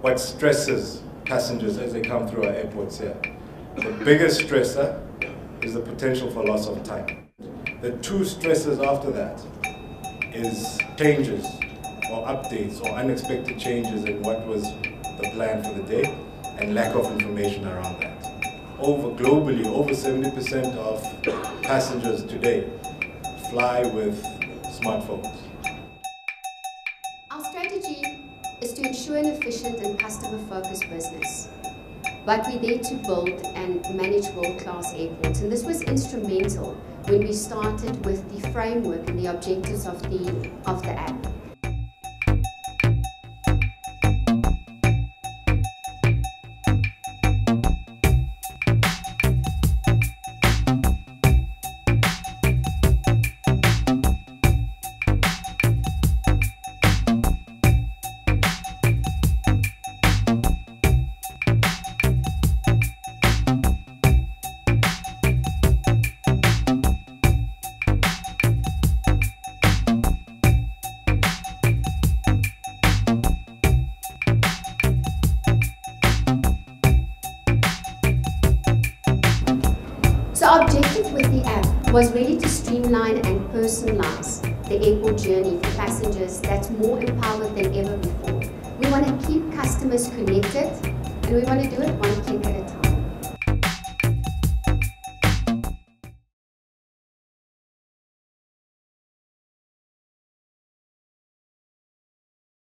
what stresses passengers as they come through our airports here. The biggest stressor is the potential for loss of time. The two stresses after that is changes or updates or unexpected changes in what was the plan for the day and lack of information around that. Over globally, over 70% of passengers today fly with smartphones. Ensure an efficient and customer-focused business. But we're there to build and manage world-class airports. And this was instrumental when we started with the framework and the objectives of the, of the app. So our objective with the app was really to streamline and personalize the airport journey for passengers that's more empowered than ever before. We want to keep customers connected and we want to do it one